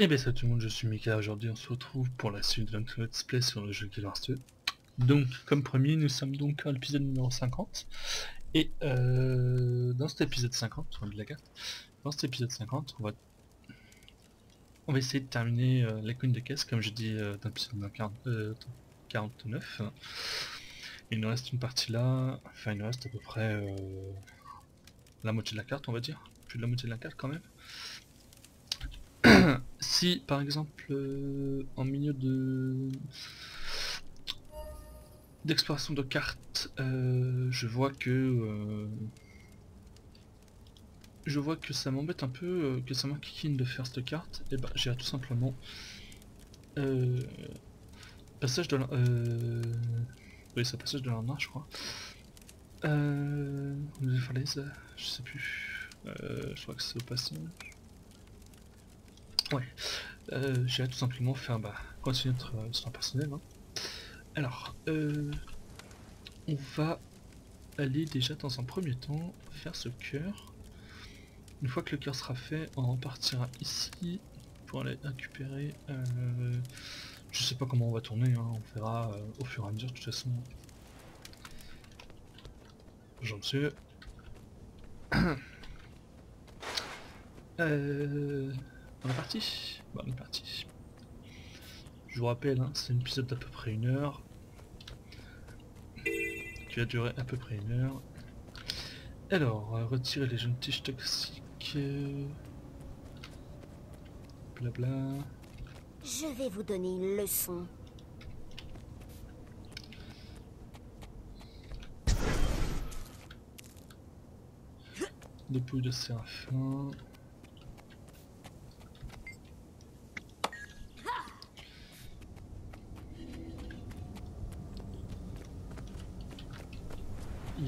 Et bien salut tout le monde, je suis Mika, aujourd'hui on se retrouve pour la suite de notre let's play sur le jeu Wars 2. Donc, comme promis, nous sommes donc à l'épisode numéro 50. Et euh, dans cet épisode 50, on va de la carte, dans cet épisode 50, on va on va essayer de terminer euh, la de caisse, comme je dis euh, dans l'épisode 49. Il nous reste une partie là, enfin il nous reste à peu près euh, la moitié de la carte, on va dire. Plus de la moitié de la carte quand même. si par exemple euh, en milieu de d'exploration de cartes euh, je vois que euh, je vois que ça m'embête un peu que ça m'inquiète de faire cette carte et bah j'ai tout simplement passage de la oui c'est passage de l'arnaque je crois. Euh, je sais plus. Je crois que c'est au passage Ouais, euh, j'ai tout simplement faire bah, continuer notre euh, histoire personnelle. hein. Alors, euh, on va aller déjà dans un premier temps faire ce cœur. Une fois que le cœur sera fait, on repartira ici pour aller récupérer. euh, je sais pas comment on va tourner, hein, on verra euh, au fur et à mesure de toute façon. Bonjour monsieur. euh... On est parti? Bon, on est parti. Je vous rappelle, hein, c'est un épisode d'à peu près une heure. Qui va durer à peu près une heure. Alors, euh, retirer les jeunes tiges toxiques. euh, Blabla. Je vais vous donner une leçon. Dépouille de séraphin.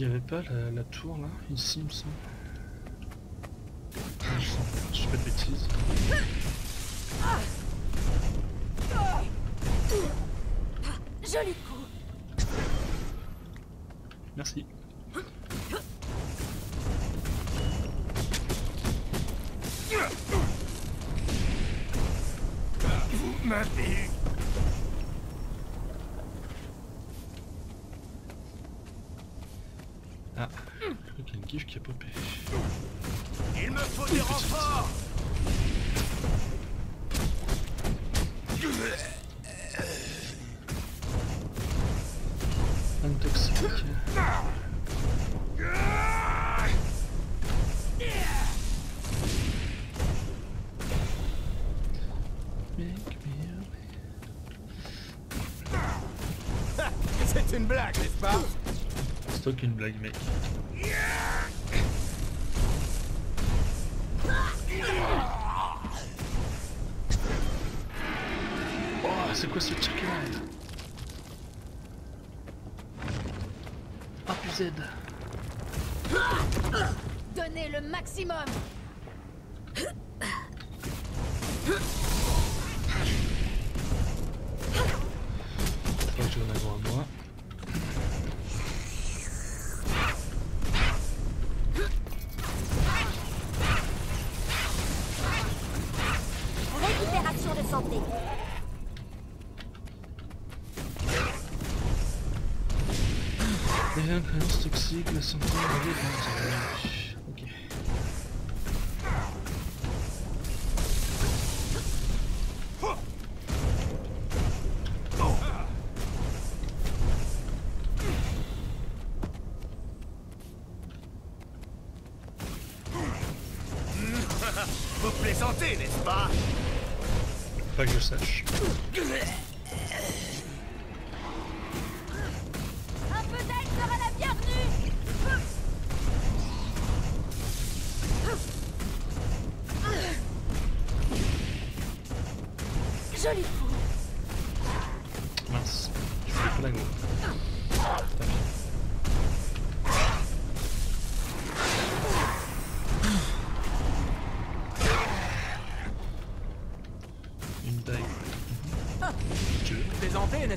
Il n'y avait pas la, la tour là, ici il me semble. Semble, Je fais pas de bêtises. Joli coup Merci. Qui a popé. Il me faut des renforts Un toxique. C'est une blague, n'est-ce pas? C'est toi une blague, mec. Ok. Vous plaisantez, n'est-ce pas? Pas que je sache.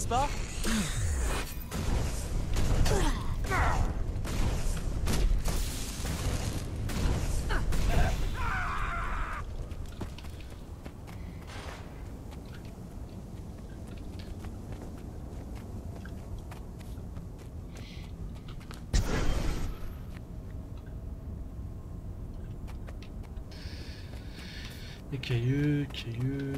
n'est-ce pas cailleux, cailleux.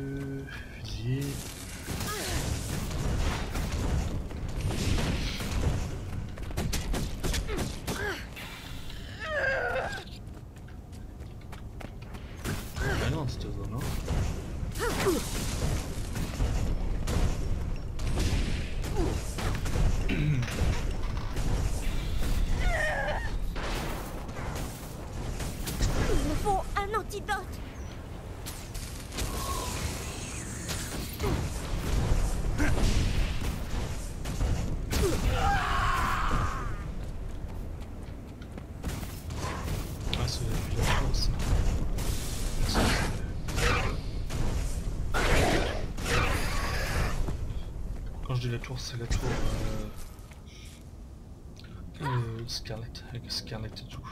La tour, c'est la tour euh... euh, Scarlett, avec Scarlett et tout.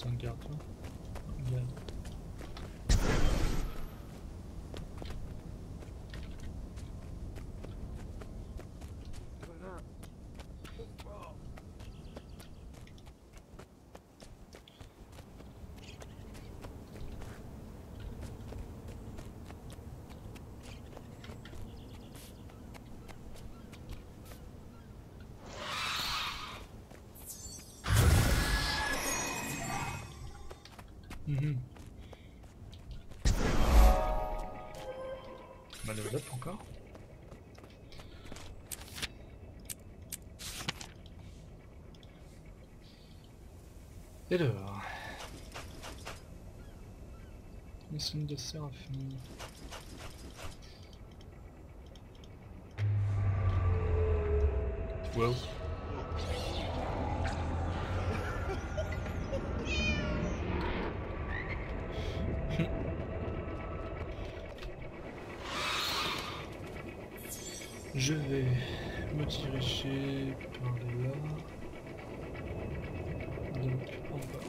C'est un garde là Un garde. Mhm. Bah encore. Et alors Mission de Séraphine. Wow. Je vais me diriger par là. Donc en bas.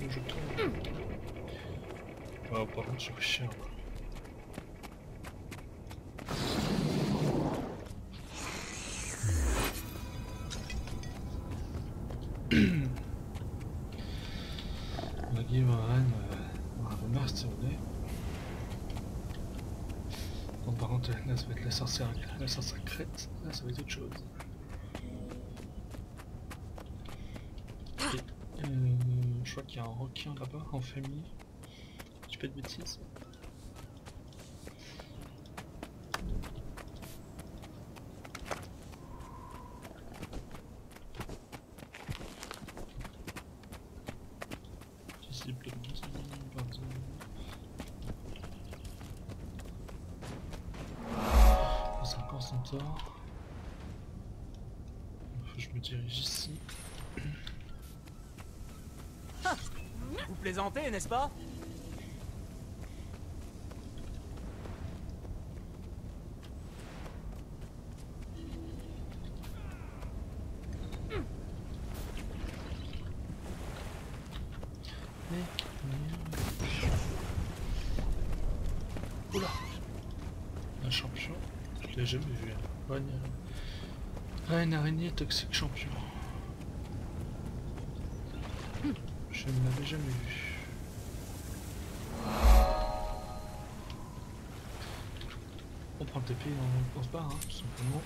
Donc je tourne. Ouais, par contre, je suis cher. là. La game Run, on va masterner. Bon, par contre, là, ça va être la sorcière, la sorcière crête. Là, ça va être autre chose. Et, euh, je crois qu'il y a un requin là-bas, en famille. Tu fais de bêtises. Faut que je me dirige ici. Vous plaisantez, n'est-ce pas Oula Un champion Je l'ai jamais vu. hein. Une... une araignée toxique champion. Je ne l'avais jamais vu. On prend le TP et on, on se barre, hein, tout simplement.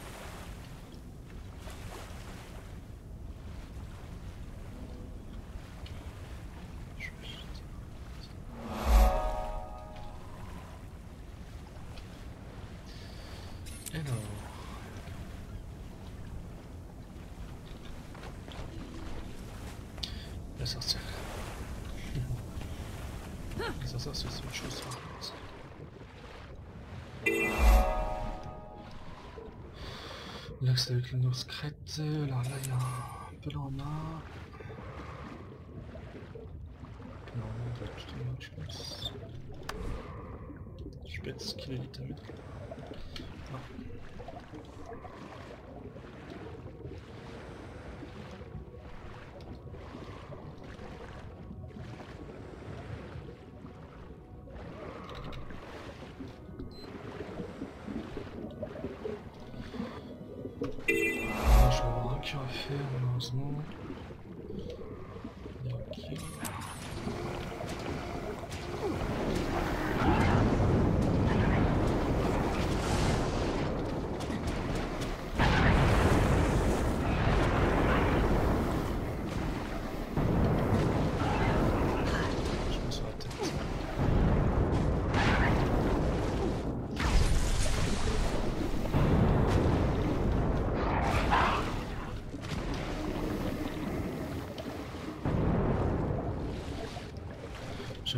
Le secret, alors là il y a un peu là Non, haut je pense. Je ce qu'il est vite ah.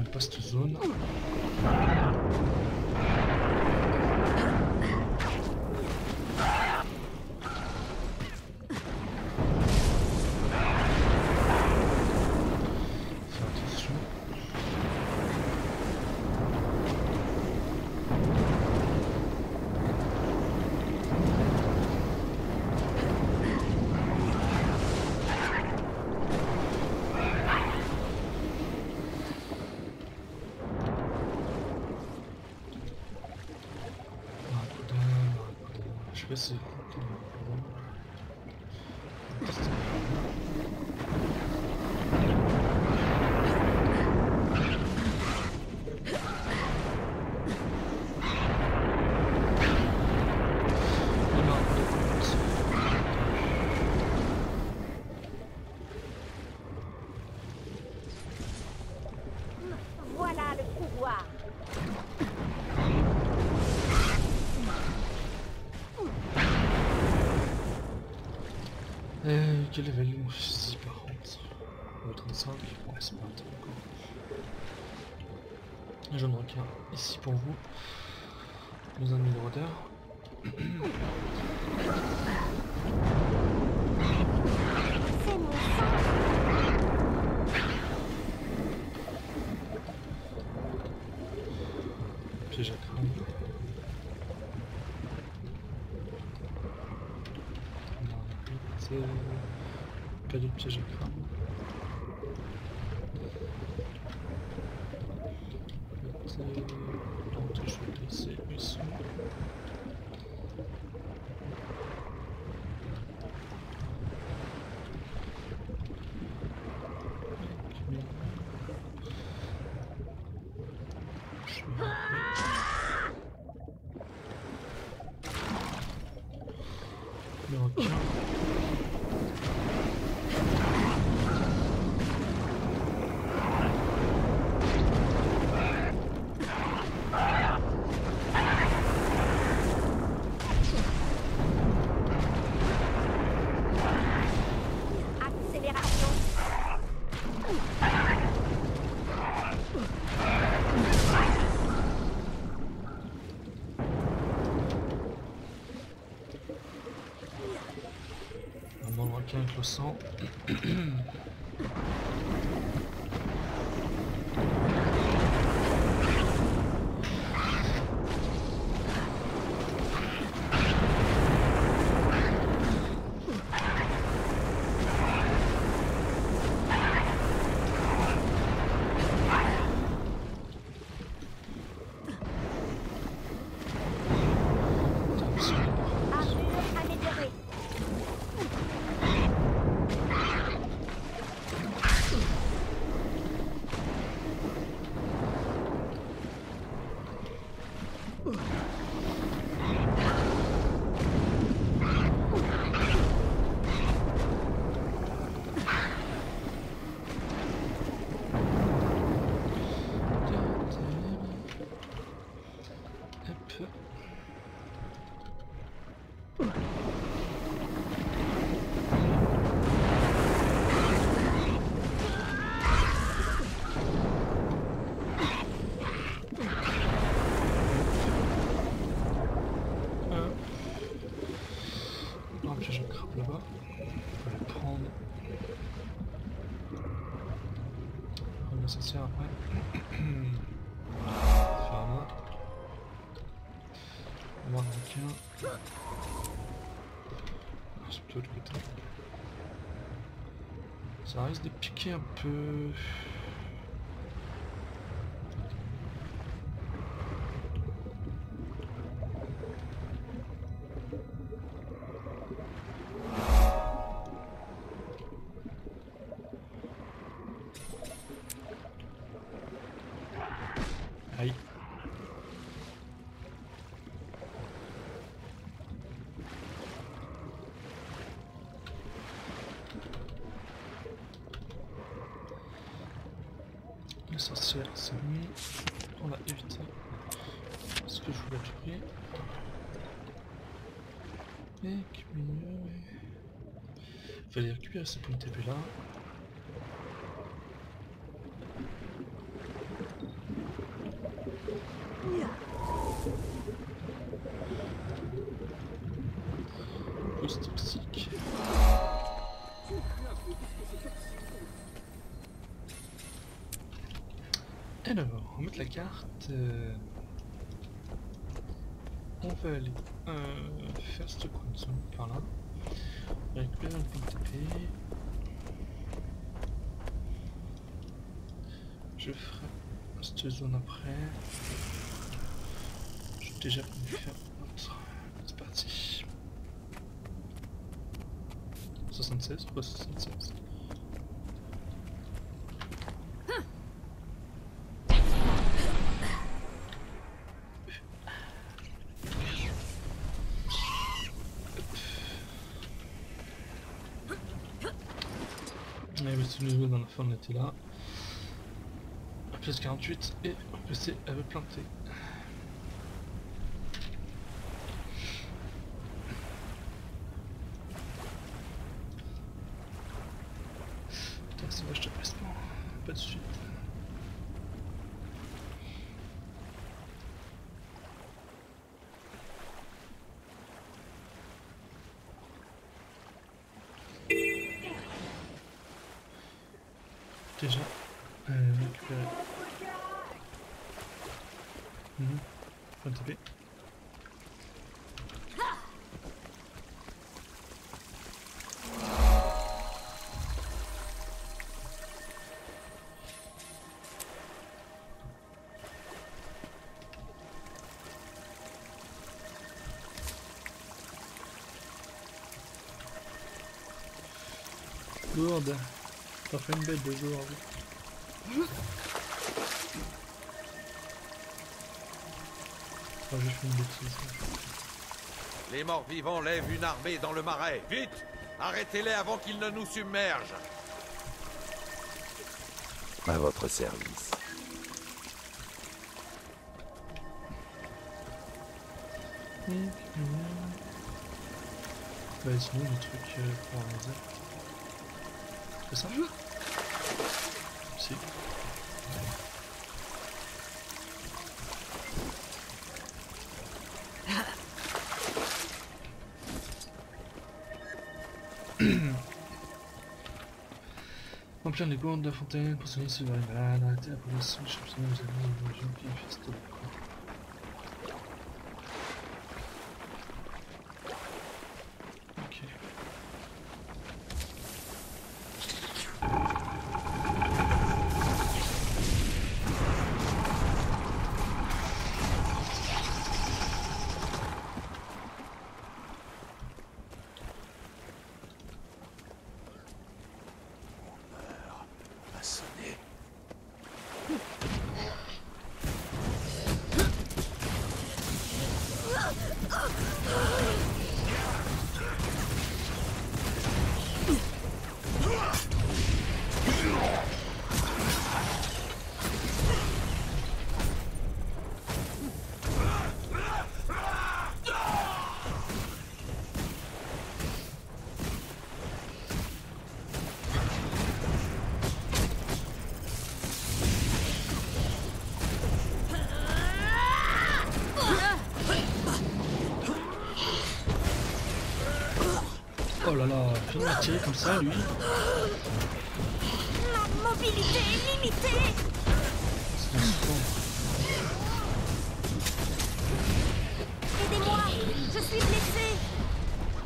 Pas cette zone. twisted. Quel level mon fusil par contre Euh, 35 Ouais, c'est pas encore. J'en ai qu'un ici pour vous. Dans un numéro d'heure. C'est 100 là-bas. On va les prendre. On va s'en sortir après. Faire un. On va requin. Ah, c'est plutôt de l'autre côté. Ça risque de piquer un peu. Fallait récupérer ces points de TP là. Alors, on mettre la carte. euh, On va aller euh, faire cette connexion par là. Récupérer un point TP. Je ferai cette zone après. J'ai déjà pu faire autre. C'est parti. 76 Pourquoi 76 Ouais, mais si on était là. Plus 48 et le PC avait planté. Putain, Fait une bête de. Ah, j'ai fait une bêtise. Les morts vivants lèvent une armée dans le marais. Vite Arrêtez-les avant qu'ils ne nous submergent. À votre service. Bah sinon des trucs euh, pour ramasser. C'est ça? Si. Remplir les gourdes de la fontaine pour soigner arrivent malades, arrêter la police, les champignons, les amis, les gens qui infestent ça, lui. Ma mobilité est limitée. Aidez-moi Je suis blessé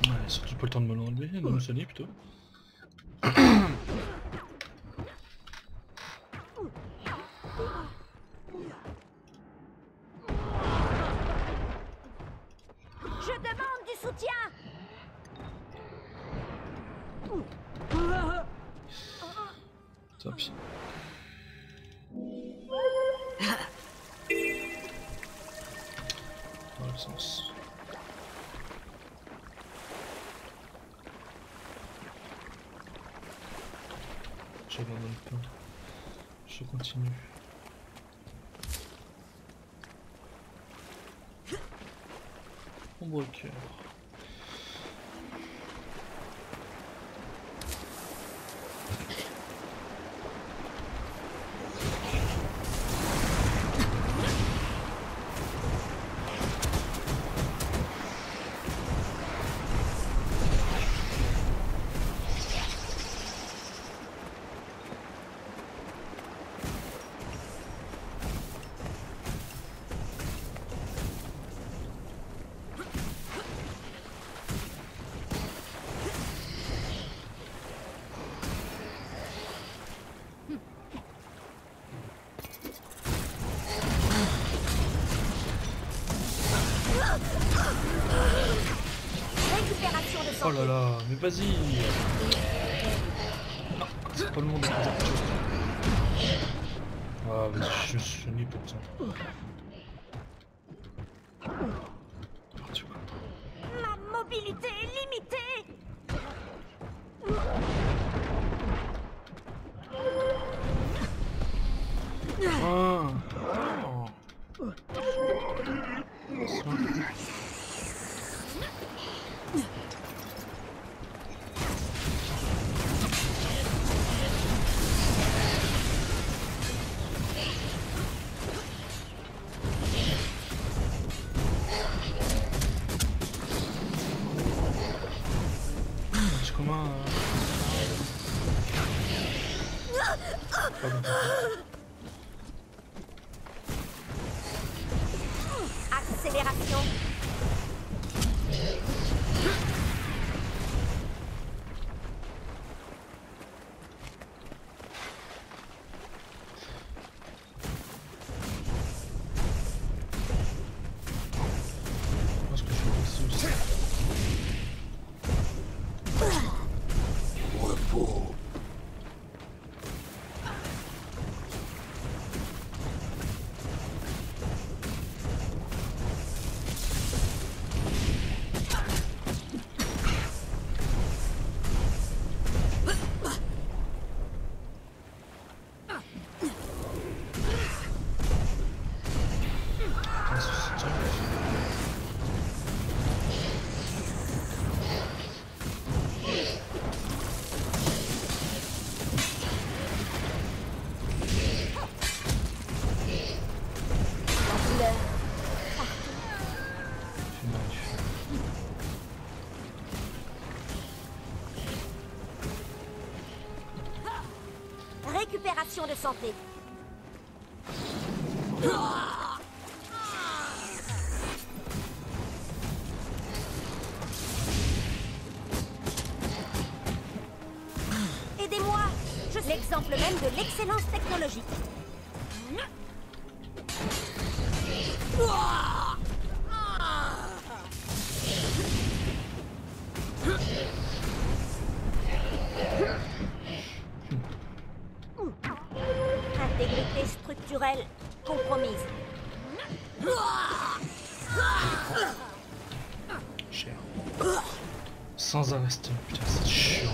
Ouais, surtout pas le temps de me l'enlever, de me soigner plutôt. Je continue. Ombre cœur. Récupération de là là, mais vas-y Ah, C'est pas le monde de. Ah, vas-y, je suis nul pour ça. Santé Sans arrestement, putain, c'est chiant.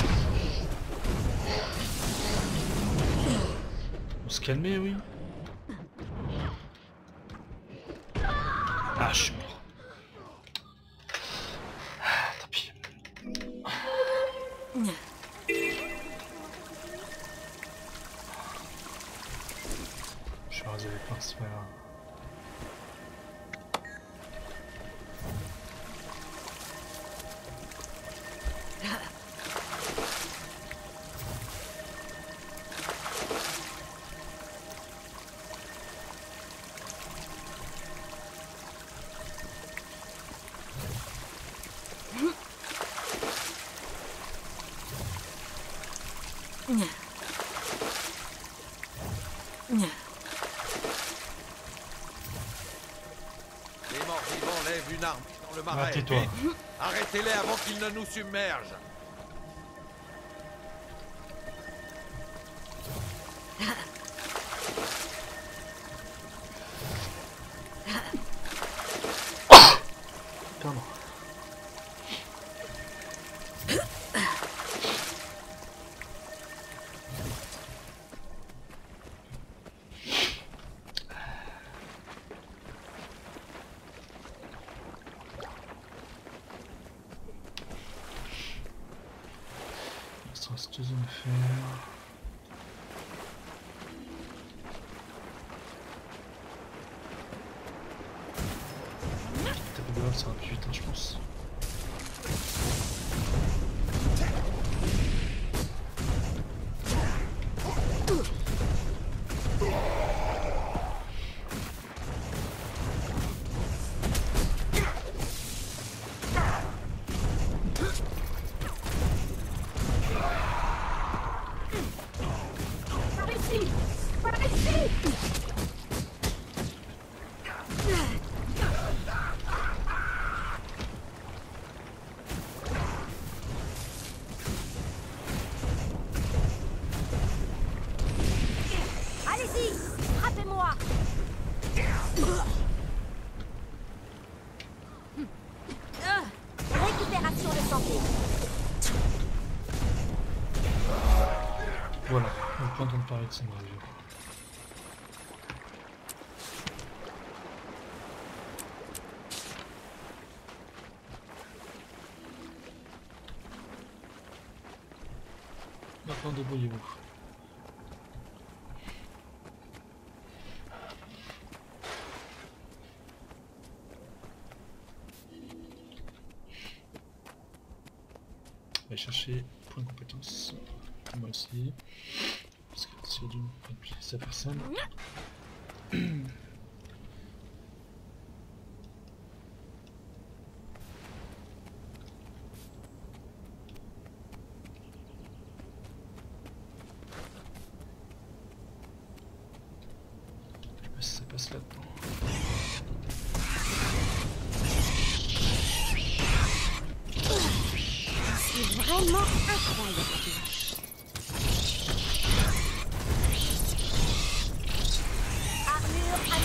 On se calmer, oui. Arrêtez-les avant qu'ils ne nous submergent. masters in fear. ça me rassure. Maintenant débrouillez-vous. On va chercher point de compétence. Moi aussi c'est d'une seule personne.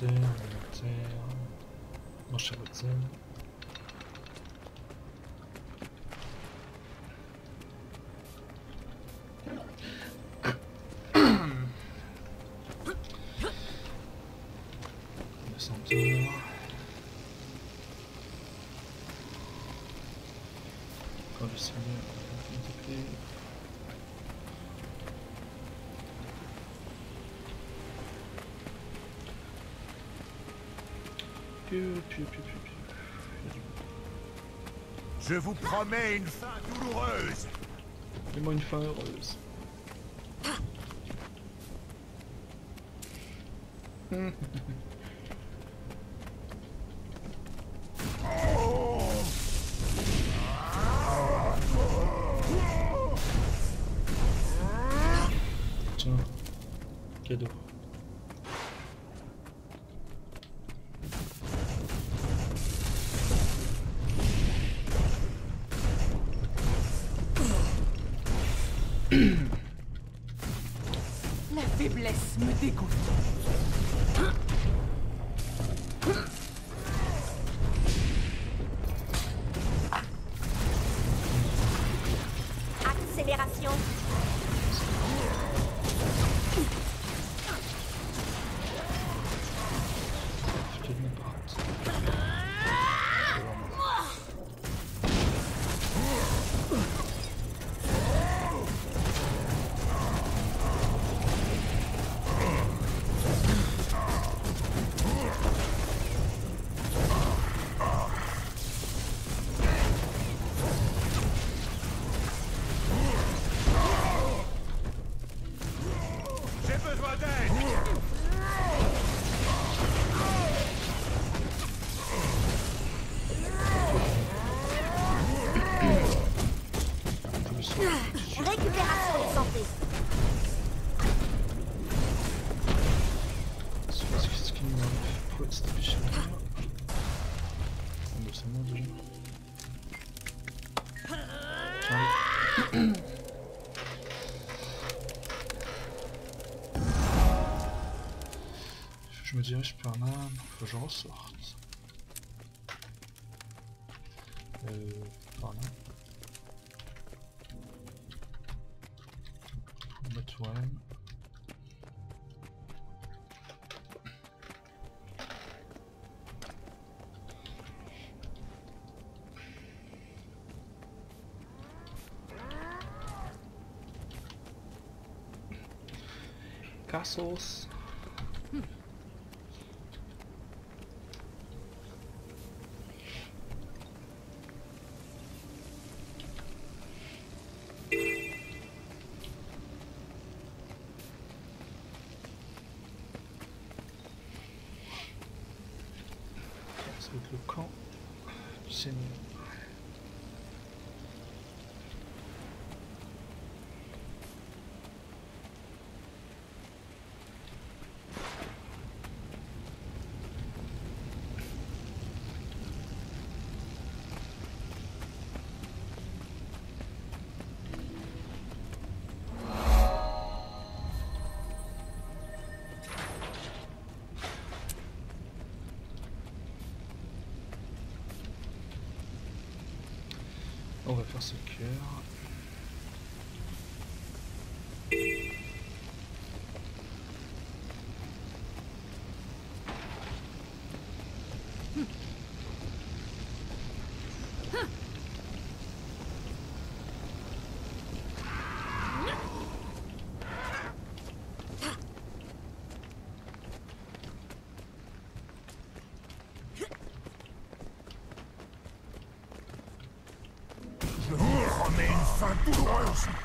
רוצים, רוצה, מה שרוצים. Je vous promets une fin douloureuse. Fais-moi une fin heureuse. Ah. Hmm. Je me dirige par là, faut que je ressorte. Euh, par là. Mettre ouais. Castles. Ça va être le camp du Seigneur. On va faire ce cœur. Je vous remets une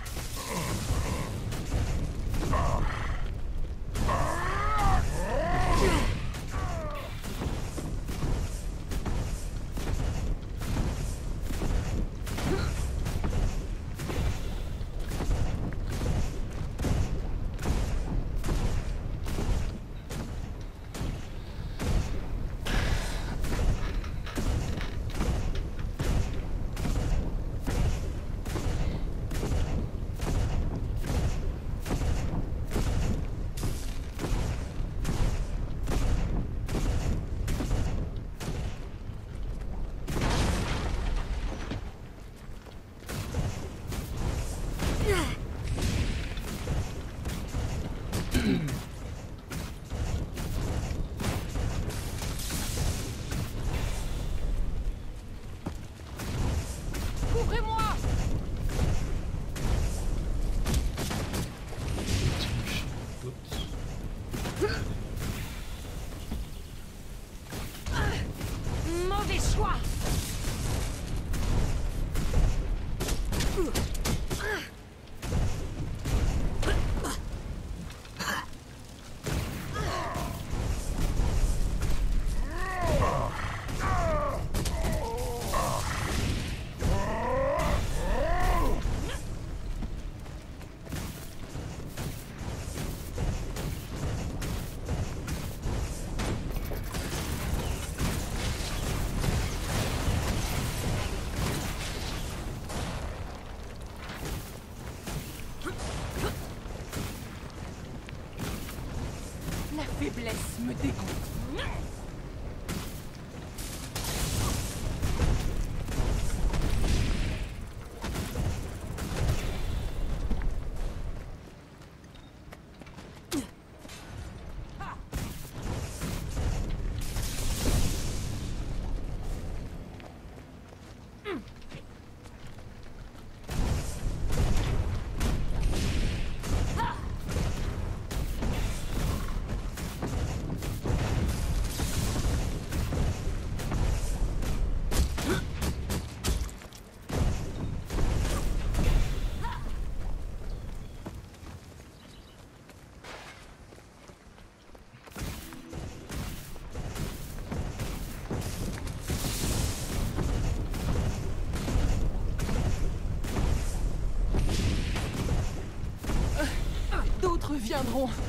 想通。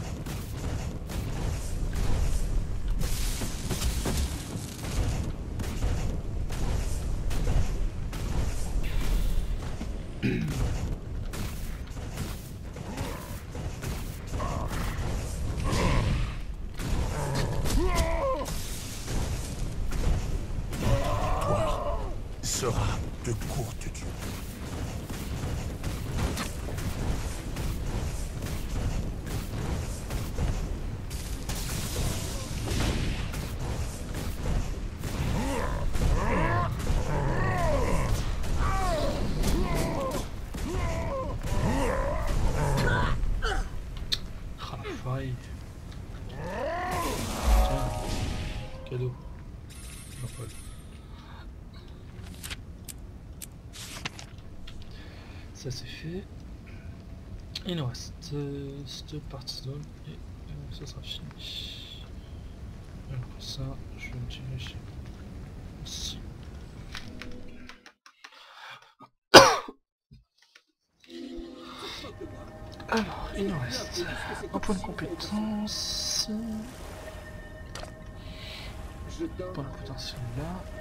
Il nous reste euh, cette partie zone et euh, ça sera fini. Alors ça, je vais diriger ici. Alors, il nous reste un point de compétence. Pour le potentiel là.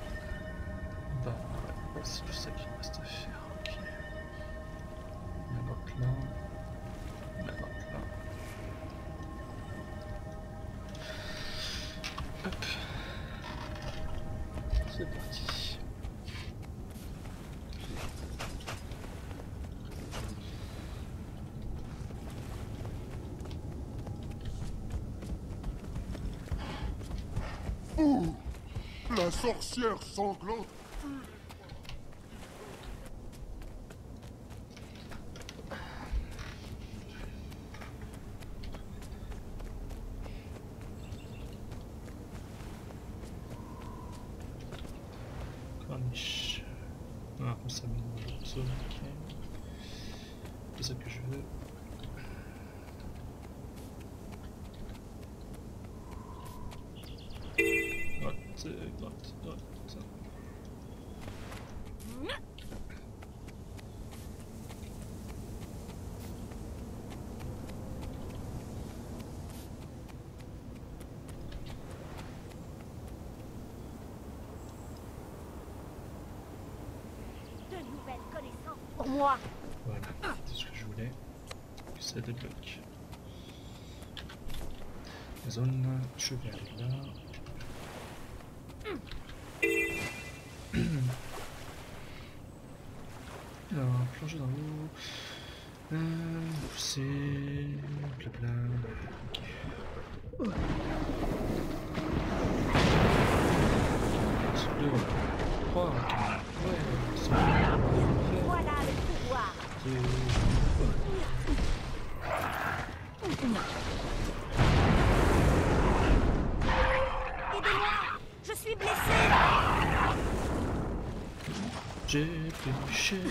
La sorcière sanglante Corniche. Ah, on s'améliore l'autre zone, ok. C'est ça que je veux. Droite, droite, droite. De nouvelles connaissances pour moi. Voilà, c'est ce que je voulais. Que ça débloque. Zone, aller là. Alors, plonger dans l'eau. Euh, pousser. Blabla. J'ai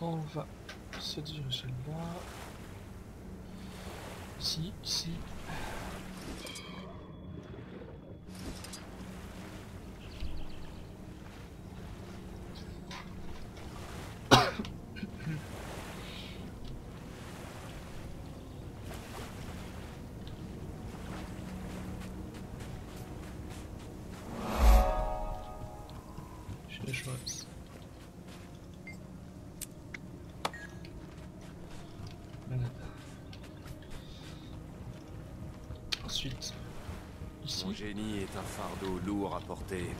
On va se diriger là. Ici, ici. J'ai la choix. Malade. Ensuite, ici. Mon génie est un fardeau lourd à porter.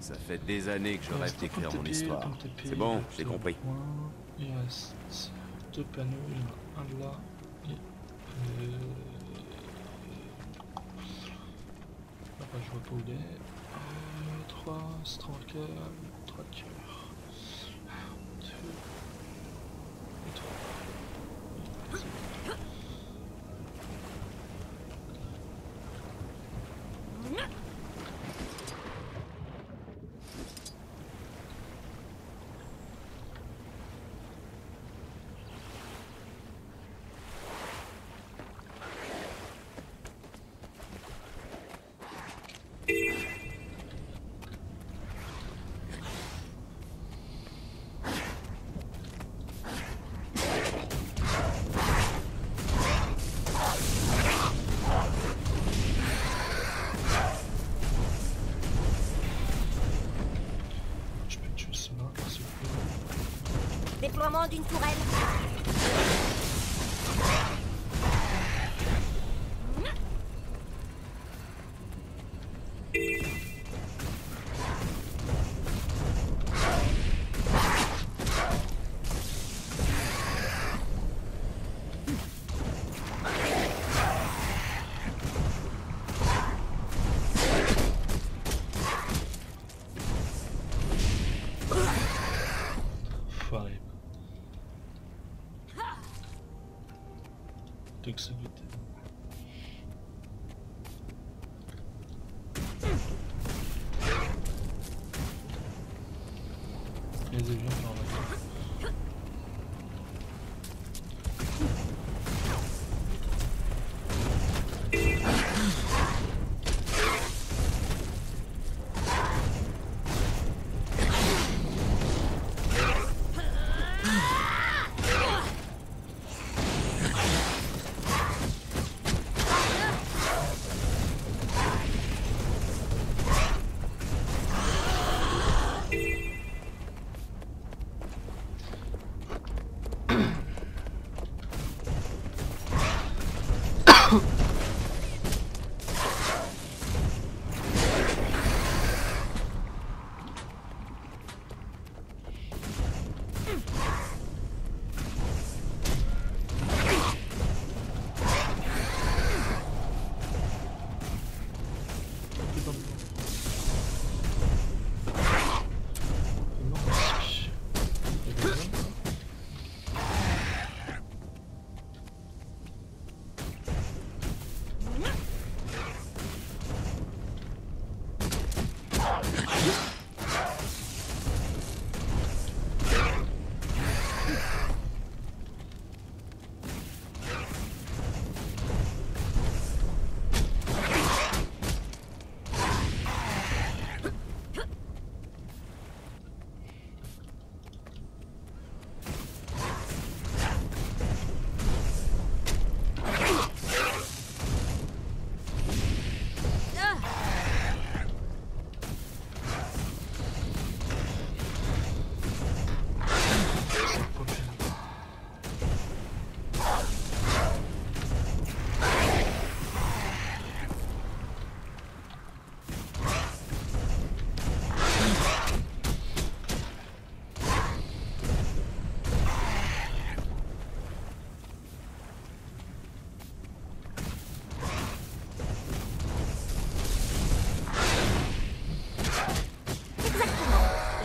Ça fait des années que je rêve d'écrire mon histoire. C'est bon, j'ai compris. Il reste deux panneaux, il y en a un là et là-bas je vois pas où il est. Euh, 3 stalkers, 3 cœurs. 2 et 3. Je peux tuer ce mort, s'il vous plaît. Déploiement d'une tourelle. Toxicité.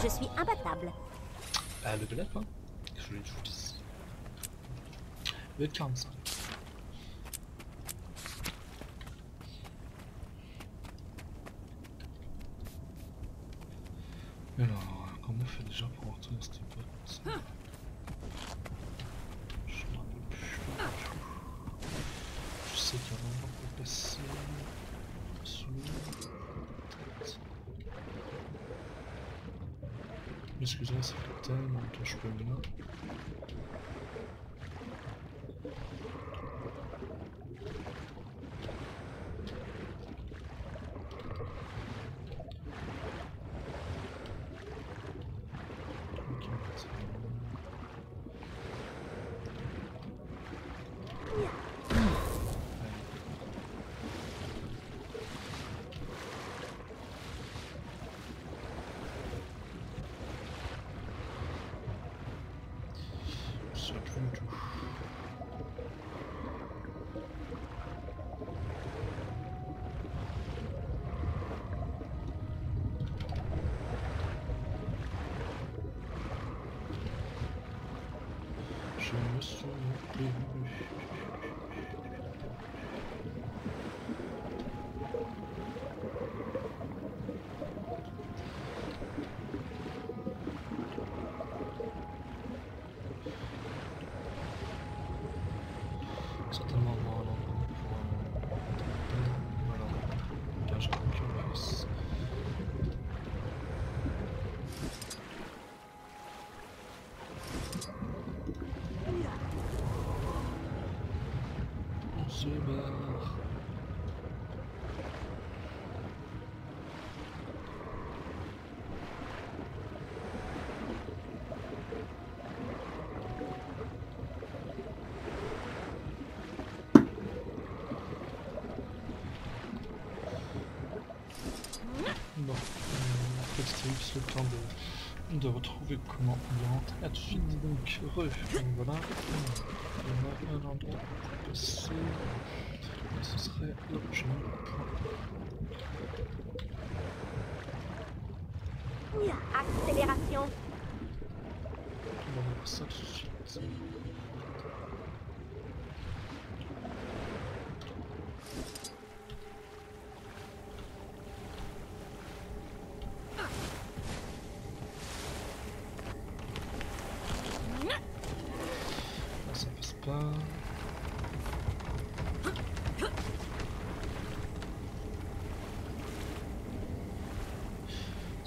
Je suis imbattable. Bah, level up, hein. Je, je vous dis. Level 45. Alors, comment on fait déjà pour rentrer dans cette boîte? Excusez-moi, c'est le thème, on touche pas le main. Ok, c'est bon. Je sais plus du tout. Je me souviens plus. Certainement avoir un endroit pour... euh, Voilà. Là, j'ai aucune place. On se barre. Bon, euh, petit tips, le temps de, retrouver comment on rentre. À tout de suite, donc, re, donc voilà, on a un endroit pour passer, et ce serait où j'ai mis le point. Accélération. On va voir ça tout de suite. Là, ça passe pas.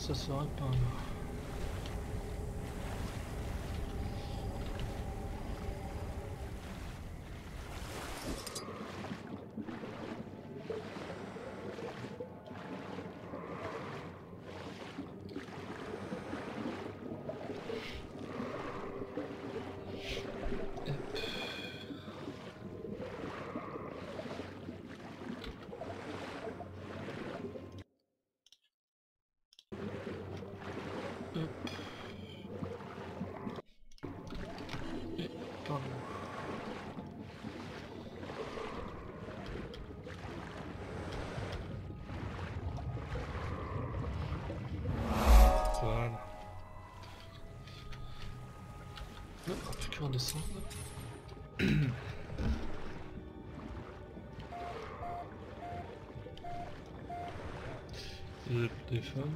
Ça serait pas là. Hop. Et par là. Voilà. Non, plus qu'à redescendre. Et le téléphone.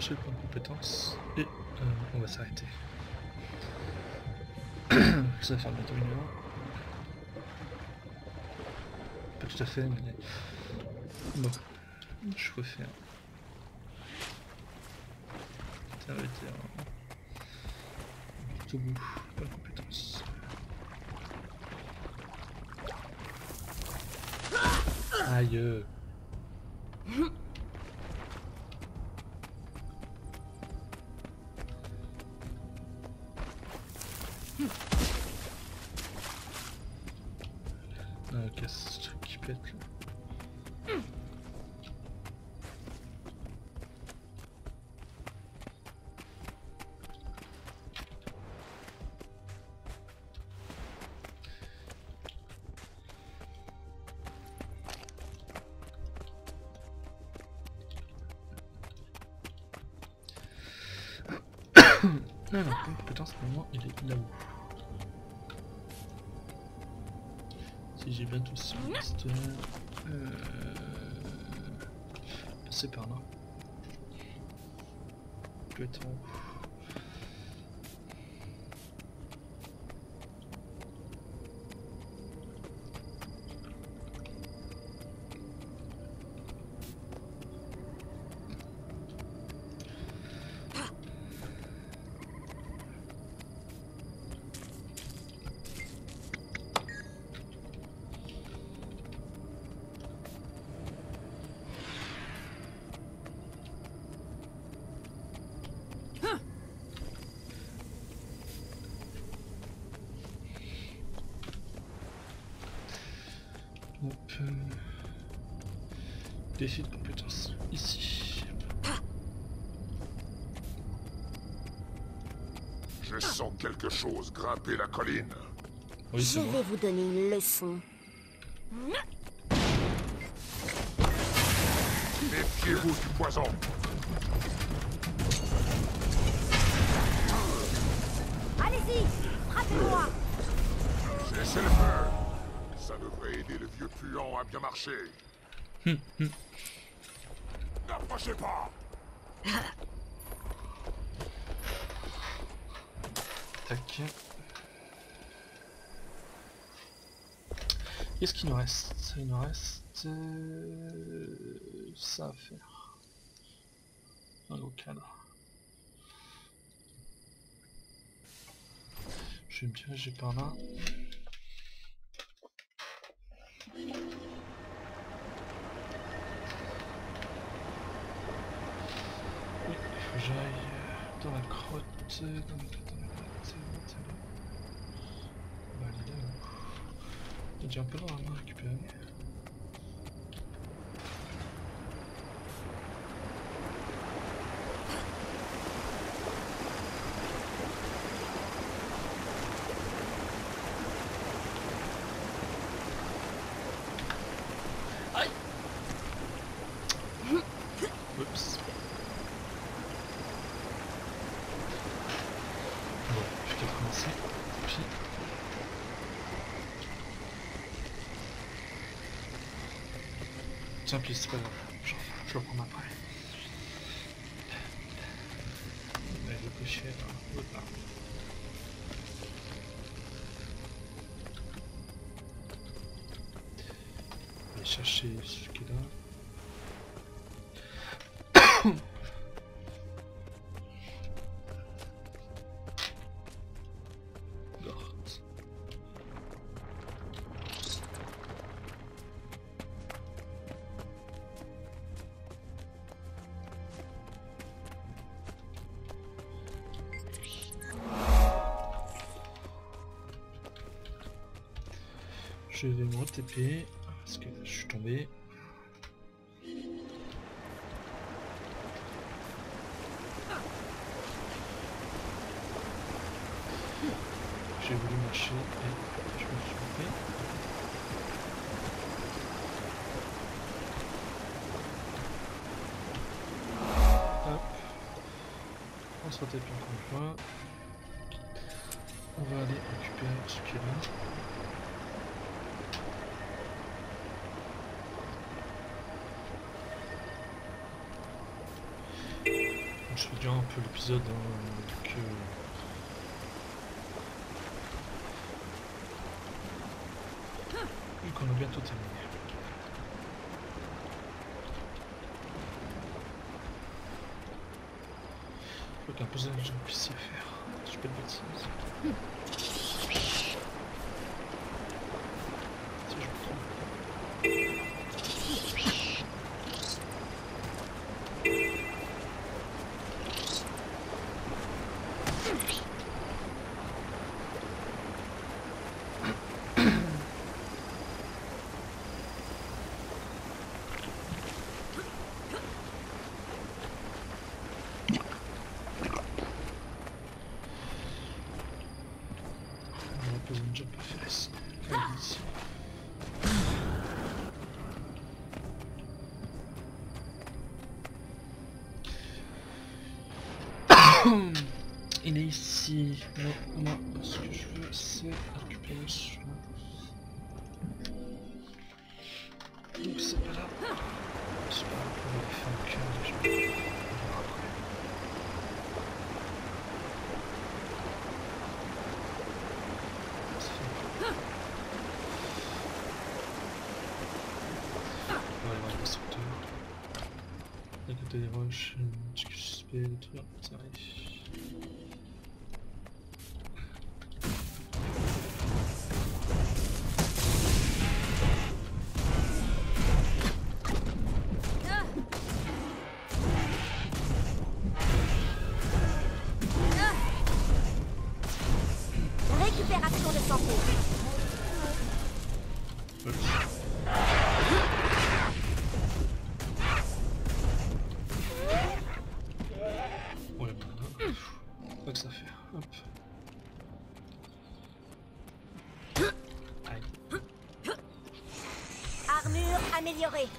Chercher le point de compétence et euh, on va s'arrêter. Ça va faire bientôt une heure. Pas tout à fait, mais... Bon, je refais un... Ça va un... Tout bout, pas de compétence. Aïe Alors, compétence, normalement, il est là-haut. Si j'ai bien tout sur liste... Euh... C'est par là. Peut être en grimper la colline. Oui, Je bon. vais vous donner une leçon. Méfiez-vous du poison. Allez-y, frappez-moi Cessez le feu. Ça devrait aider le vieux puant à bien marcher. N'approchez pas. Tac. Qu'est-ce qu'il nous reste Il nous reste euh, ça à faire. Un local. Je vais me diriger par là. J'aille euh, dans la crotte, dans la, dans la crotte, dans la crotte. Déjà un peu loin à récupérer. Aïe Oups. Bon, je vais recommencer. Puis... Tiens, puis c'est pas grave. Je, je le reprends après. On va le cocher là. Hop là. Aller chercher Je vais me re-TP parce que je suis tombé. J'ai voulu marcher et je me suis loupé. Hop. On se retape encore une fois. On va aller récupérer ce qui est là. Je réduis un peu l'épisode hein, donc, euh, qu'on a bientôt terminé. Faut qu'un puzzle jump ici à faire. Si je peux de bêtises. il est ici. Mais moi, ce que je veux, c'est récupérer ce Donc oh, c'est pas là. C'est pas là pour les faire déjà. Ah. des roches, du suspect, des trucs, ça arrive. améliorée.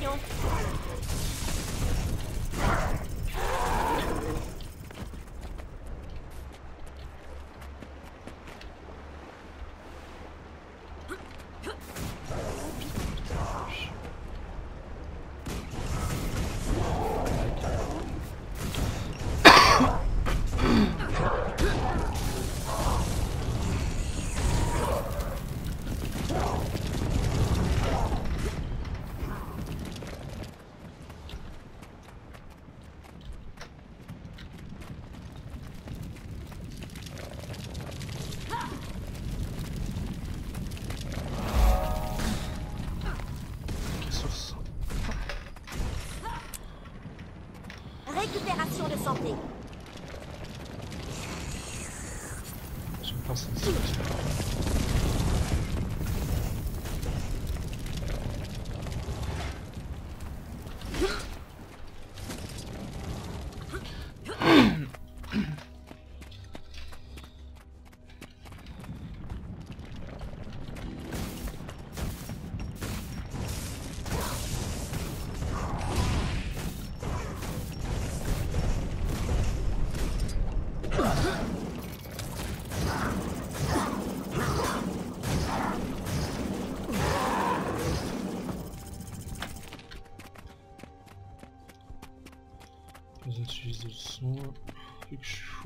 attention.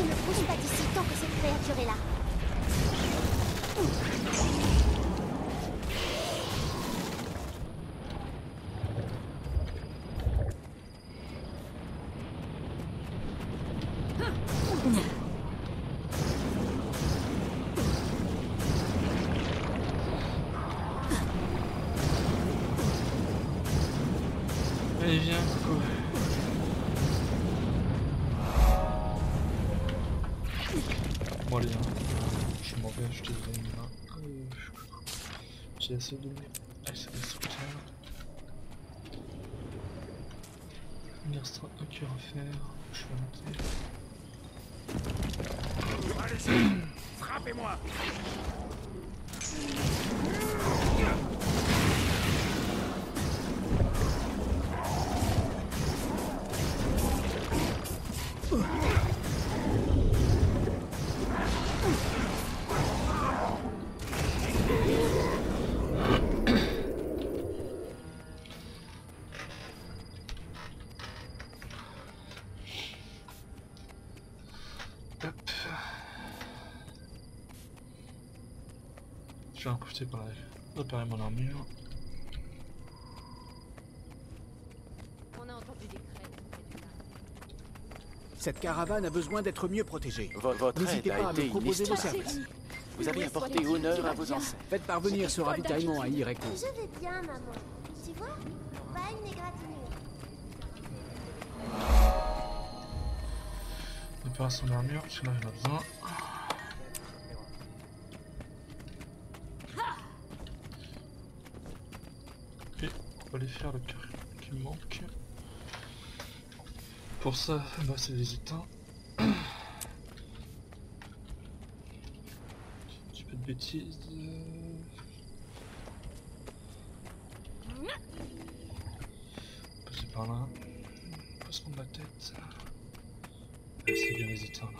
Je ne bouge pas d'ici tant que cette créature est là. J'ai assez de... Allez, ça va sortir. Il restera un cœur à faire. Je vais monter. Allez-y Frappez-moi Je vais en profiter pour réparer mon armure. On a entendu des crêpes. Cette caravane a besoin d'être mieux protégée. Vo- Votre N'hésitez aide pas a à été me proposer vos services. Vous avez apporté honneur à vos ancêtres. Faites parvenir ce ravitaillement à Ireko. Je vais bien, maman. Tu vois? Pas une égratignure. Réparer son armure, parce que là, il en a besoin. Et on va aller faire le cœur qui me manque. Pour ça, bah, c'est les éteints. Petit peu de bêtises. Passer par là. On va se prendre la tête. Ah, C'est bien les éteints là.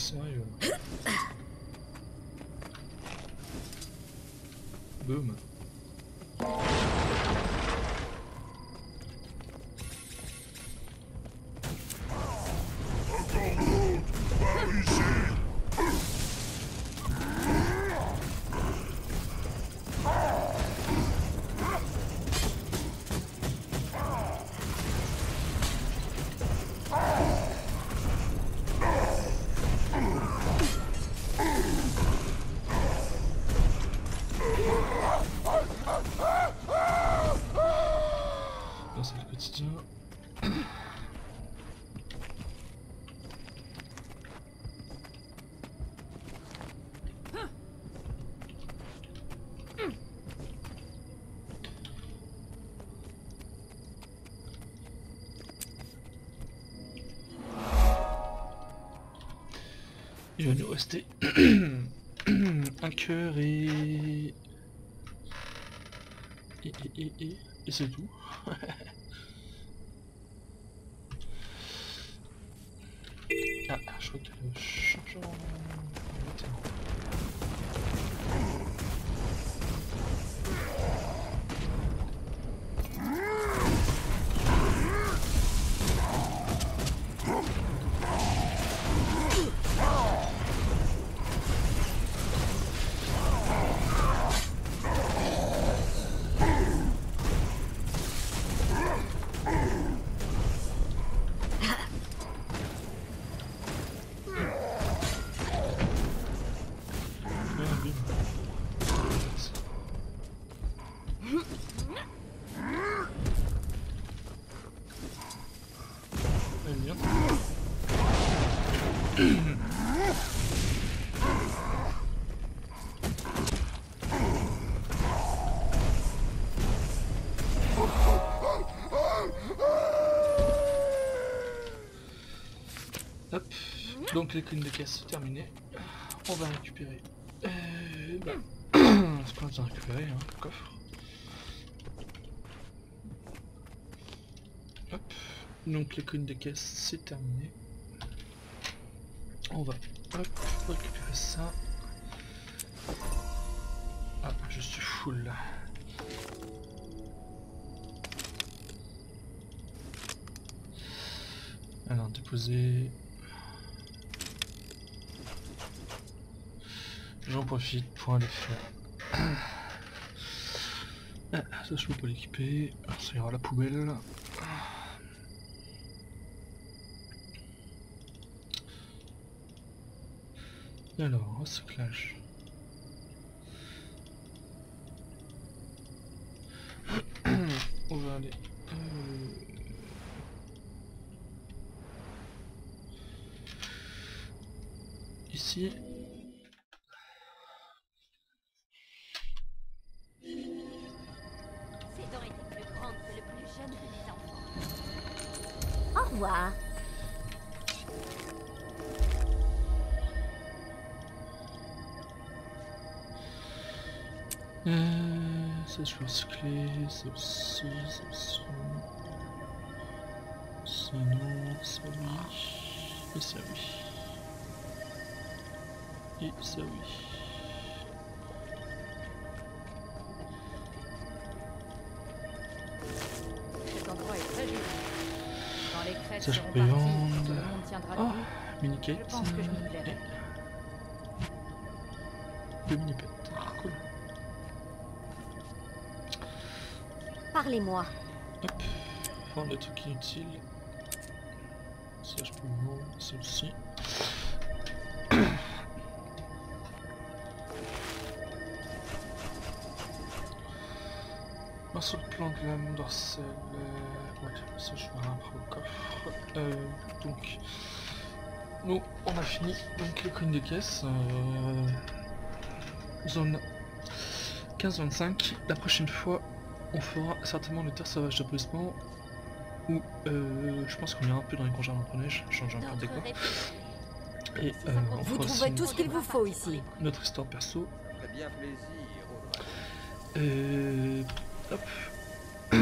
свою. Бумер. Il va nous rester un cœur et... Et, et, et, c'est tout. donc les cleans de caisse terminées. On va récupérer. Euh, bah, ce qu'on a besoin de récupérer, hein, le coffre. Hop, donc les cleans de caisse c'est terminé. On va récupérer ça. Ah, je suis full là. Alors déposer J'en profite pour aller faire. Ah, ça je peux pas l'équiper, ça ira à la poubelle. Alors, recyclage. Ça aussi, ça non, ça oui. Et ça oui. Et ça oui. Je debout. mini Je pense que je m'y plairai. Parlez-moi. Hop. Vendre des trucs inutiles. Ça, je peux. Ça aussi. Morceau de plan de lame dorsale. euh, ça je verrai après au coffre. Euh, donc, nous on a fini. Donc les coins de caisse. euh, zone 15-25. La prochaine fois, on fera certainement le terre sauvage d'apaisement. Où euh, je pense qu'on ira un peu dans les congés en neige, changer un peu de décor. Et euh, on Vous fera trouverez tout ce qu'il vous faut ici. notre histoire perso. Euh, hop.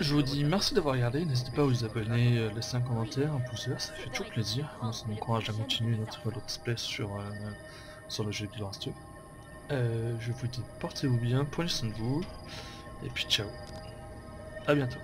Je vous dis merci d'avoir regardé, n'hésitez pas à vous abonner, euh, laisser un commentaire, un pouce vert, ça fait toujours plaisir. Ça m'encourage à continuer notre let's play sur, euh, sur le jeu de Last euh, Je vous dis portez-vous bien, prenez soin de vous, et puis ciao. À bientôt.